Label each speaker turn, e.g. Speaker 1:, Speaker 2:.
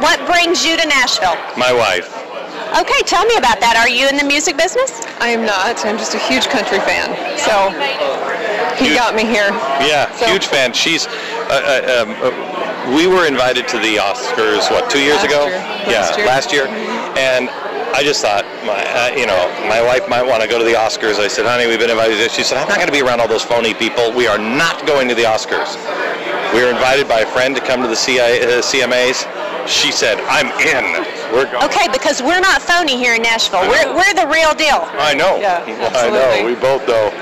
Speaker 1: What brings you to Nashville?
Speaker 2: My wife.
Speaker 1: Okay, tell me about that. Are you in the music business?
Speaker 3: I am not. I'm just a huge country fan. So he
Speaker 2: You-
Speaker 3: got me here.
Speaker 2: Yeah,
Speaker 3: So-
Speaker 2: huge fan. She's. Uh, uh, um, uh, we were invited to the Oscars what two years
Speaker 3: Last
Speaker 2: ago?
Speaker 3: year.
Speaker 2: Yeah,
Speaker 3: Last year.
Speaker 2: last year, and. I just thought, my, uh, you know, my wife might want to go to the Oscars. I said, honey, we've been invited. She said, I'm not going to be around all those phony people. We are not going to the Oscars. We were invited by a friend to come to the CIA, uh, CMAs. She said, I'm in. We're going.
Speaker 1: Okay, because we're not phony here in Nashville. We're, we're the real deal.
Speaker 2: I know.
Speaker 3: Yeah,
Speaker 2: I know. We both know.